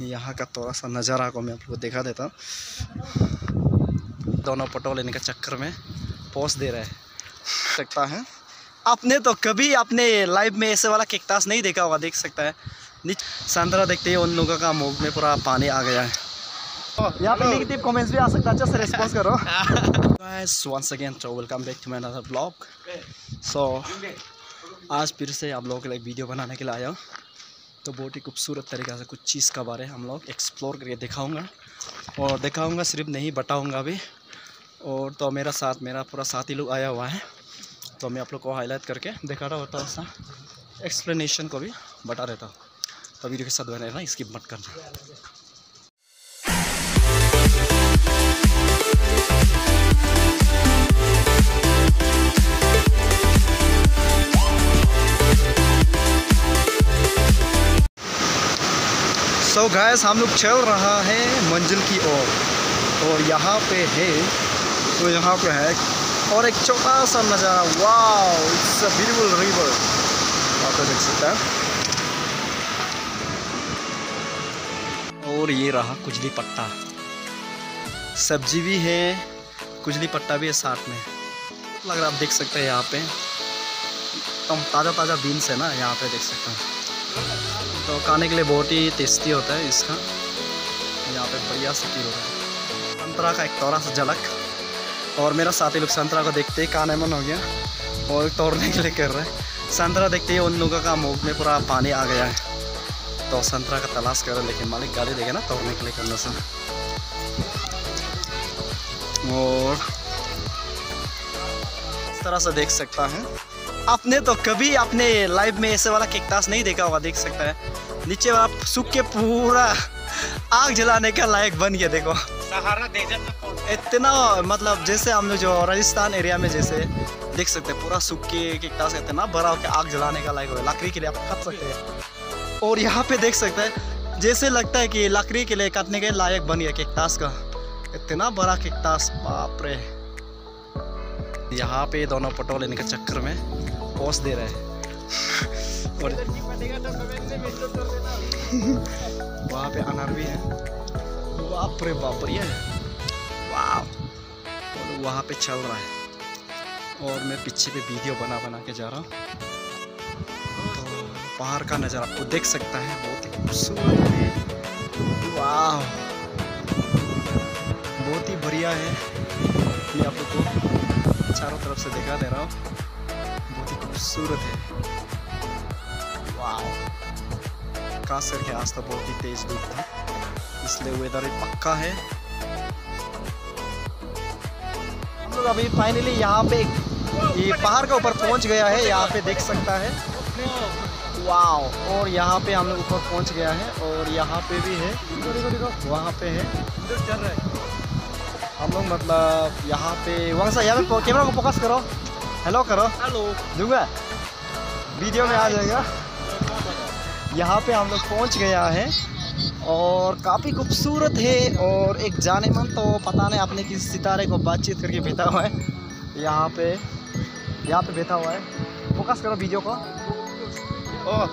यहाँ का थोड़ा सा नज़ारा को मैं आप लोग को दिखा देता हूँ। दोनों फ़ोटो लेने के चक्कर में पोस्ट दे रहे हैं। सकता है। आपने तो कभी अपने लाइफ में ऐसे वाला केकतास नहीं देखा होगा देख सकता है। संतरा देखते ही उन लोगों का मुँह में पूरा पानी आ गया है। यहाँ पे नेगेटिव कमेंट्स भी आ सकता है अच्छा से रिस्पॉन्स करो। Guys once again so welcome back to my another vlog. So आज फिर से आप लोगों के लिए वीडियो बनाने के लिए आया हूँ। तो बहुत ही खूबसूरत तरीके से कुछ चीज़ का बारे हम लोग एक्सप्लोर करके दिखाऊँगा। और दिखाऊँगा सिर्फ़ नहीं, बताऊँगा भी। और तो मेरा साथ, मेरा पूरा साथी लोग आया हुआ है। तो मैं आप लोग को हाईलाइट करके दिखा रहा होता ऐसा एक्सप्लेनेशन को भी बता देता हूँ। तो वीडियो के साथ बने रहना इसकी मत करना। सो गैस हम लोग चल रहा है मंजिल की ओर। और यहाँ पे है तो यहाँ पे है, और एक छोटा सा नज़ारा। Wow, it's a beautiful river. आप देख सकते हैं। और ये रहा कुजली पट्टा। सब्ज़ी भी है, कुजली पट्टा भी है साथ में। लग रहा आप देख सकते हैं यहाँ पे। ताज़ा ताज़ा बीन्स है ना, यहाँ पे देख सकते हैं। तो खाने के लिए बहुत ही टेस्टी होता है इसका। यहाँ पे बढ़िया से की होता है। संतरा का एक थोड़ा सा झलक। और मेरा साथी लोग संतरा को देखते ही कान मन हो गया। और तोड़ने के लिए कर रहे हैं। संतरा देखते ही उन लोगों का मुँह में पूरा पानी आ गया है। तो संतरा का तलाश कर रहे लेकिन मालिक गाली देगा ना तोड़ने के लिए करने से। और इस तरह से देख सकता है। आपने तो कभी अपने लाइफ में ऐसे वाला केकतास नहीं देखा होगा देख सकता है। नीचे वाला सूख के पूरा आग जलाने का लायक बन गया देखो। सहारा डेजर्ट इतना मतलब जैसे हम लोग जो राजस्थान एरिया में जैसे देख सकते हैं पूरा सूख के केकतास इतना बड़ा होकर आग जलाने का लायक हो लकड़ी के लिए आप काट सकते हैं। और यहाँ पे देख सकते हैं जैसे लगता है कि लकड़ी के लिए काटने के लायक बन गया केकतास का इतना बड़ा केकतास बाप रे। यहाँ पे दोनों फ़ोटो लेने के चक्कर में पोस्ट दे रहे हैं। और वहाँ पे अनार भी है। बाप रे बाप रे वाह और वहाँ पे चल रहा है। और मैं पीछे पे वीडियो बना बना के जा रहा हूँ। तो पहाड़ का नज़ारा आपको देख सकता है बहुत ही खूबसूरत है। वाह बहुत ही बढ़िया है। मैं आप लोग को चारों तरफ़ से दिखा दे रहा हूँ। बहुत ही खूबसूरत है। वाह खास करके आज तो बहुत ही तेज धूप था। इसलिए वेदर पक्का है। हम लोग अभी फाइनली यहाँ पे ये पहाड़ के ऊपर पहुँच गया है। यहाँ पे देख सकता है। वाह और यहाँ पे हम लोग ऊपर पहुँच गया है। और यहाँ पे भी है। वहाँ पे है। चल रहा है। हम लोग मतलब यहाँ पे वहाँ से यहाँ पे कैमरा को फोकस करो। हेलो करो। हेलो दूँगा वीडियो में आ जाएगा। यहाँ पे हम लोग पहुँच गया है और काफ़ी खूबसूरत है और एक जाने मन तो पता नहीं आपने किस सितारे को बातचीत करके बैठा हुआ है। यहाँ पे यहाँ पे बैठा हुआ है। फोकस करो वीडियो को।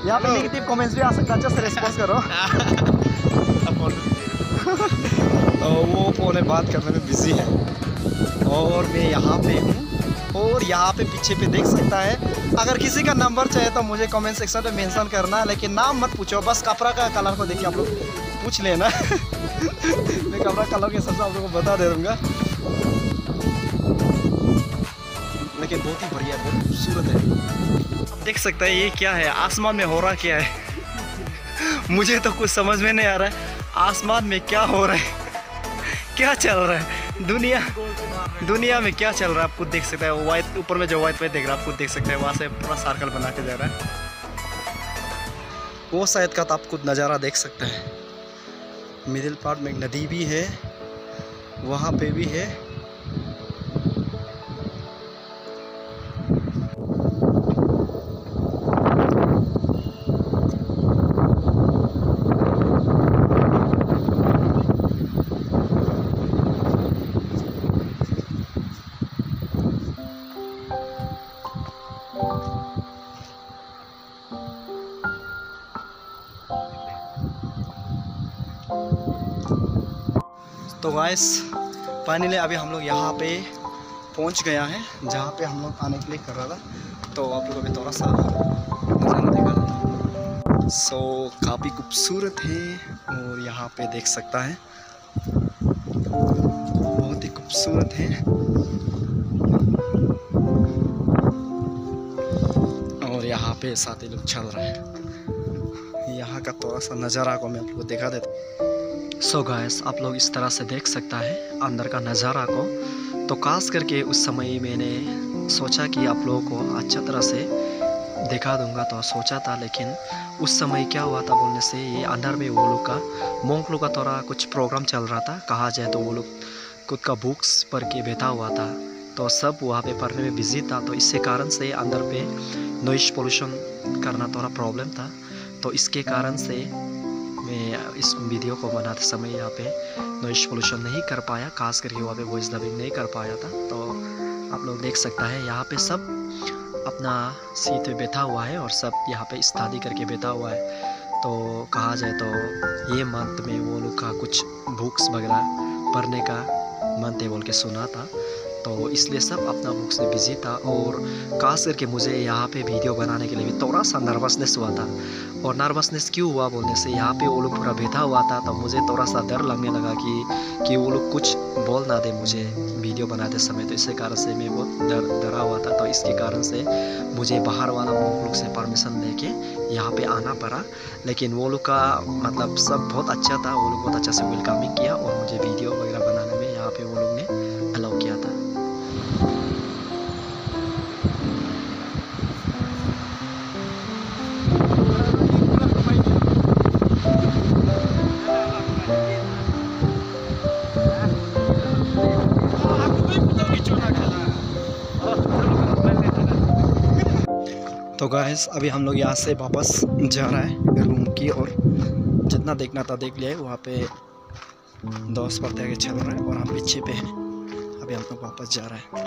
यहाँ पे नेगेटिव कमेंट्स भी आ सकता है अच्छा से रिस्पॉन्स करो तो वो फ़ोन में बात करने में बिज़ी है। और मैं यहाँ पे हूँ और यहाँ पे पीछे पे देख सकता है। अगर किसी का नंबर चाहिए तो मुझे कमेंट सेक्शन में मेंशन करना है लेकिन नाम मत पूछो, बस कपड़ा का कलर को देखिए आप लोग। पूछ लेना। मैं कपड़ा कलर के हिसाब से आप लोगों को बता दे दूँगा। लेकिन बहुत ही बढ़िया, बहुत खूबसूरत है। आप देख सकते हैं ये क्या है, आसमान में हो रहा क्या है? मुझे तो कुछ समझ में नहीं आ रहा है, आसमान में क्या हो रहा है? क्या चल रहा है? दुनिया दुनिया में क्या चल रहा है? आप खुद देख सकते हैं, वाइट, ऊपर में जो वाइट वाइट देख रहा है आप खुद देख सकते हैं, वहाँ से पूरा सर्कल बना के जा रहा है। वो शायद का तो आप खुद नज़ारा देख सकते हैं। मिडिल पार्ट में एक नदी भी है, वहाँ पे भी है। तो गाइस फाइनली अभी हम लोग यहाँ पे पहुँच गया है, जहाँ पे हम लोग आने के लिए कर रहा था। तो आप लोग अभी थोड़ा सा सो काफ़ी खूबसूरत है और यहाँ पे देख सकता है। बहुत ही खूबसूरत है। और यहाँ पे साथ ही लोग चल रहे हैं। का थोड़ा सा नज़ारा को मैं आप लोग दिखा देता सो गाइस आप लोग इस तरह से देख सकता है, अंदर का नज़ारा को। तो खास करके उस समय मैंने सोचा कि आप लोगों को अच्छा तरह से दिखा दूँगा तो सोचा था, लेकिन उस समय क्या हुआ था बोलने से, ये अंदर में वो लोग का मोंक लोग का थोड़ा कुछ प्रोग्राम चल रहा था, कहा जाए तो वो लोग खुद का बुक्स पढ़ के बैठा हुआ था। तो सब वहाँ पे पढ़ने में बिज़ी था तो इसके कारण से अंदर पे नॉइस पोल्यूशन करना थोड़ा प्रॉब्लम था। तो इसके कारण से मैं इस वीडियो को बनाते समय यहाँ पे नॉइस पोल्यूशन नहीं कर पाया। खास करके वहाँ पे वॉइस डबिंग नहीं कर पाया था। तो आप लोग देख सकता है, यहाँ पे सब अपना सीट पे बैठा हुआ है और सब यहाँ पे स्टडी करके बैठा हुआ है। तो कहा जाए तो ये मंथ में वो लोग का कुछ बुक्स वगैरह पढ़ने का मंथ थे बोल के सुना था। तो इसलिए सब अपना बुक्स में बिज़ी था और खास करके मुझे यहाँ पे वीडियो बनाने के लिए भी थोड़ा सा नर्वसनेस हुआ था। और नर्वसनेस क्यों हुआ बोलने से, यहाँ पे वो लोग पूरा बैठा हुआ था तो मुझे थोड़ा सा डर लगने लगा कि कि वो लोग कुछ बोल ना दे मुझे वीडियो बनाते समय तो इसी कारण से मैं बहुत डर, डरा हुआ था। तो इसके कारण से मुझे बाहर वाला लोग से परमिशन ले लेके यहाँ पे आना पड़ा। लेकिन वो लोग का मतलब सब बहुत अच्छा था, वो लोग बहुत अच्छा से वेलकमिंग किया और मुझे वीडियो वगैरह बनाने में यहाँ पे वो लोग ने तो गाइस अभी हम लोग यहाँ से वापस जा रहे हैं रूम की और जितना देखना था देख लिया वहाँ पे दोस्त पर आगे चल रहे हैं और हम पीछे पे हैं। अभी हम लोग वापस जा रहे हैं।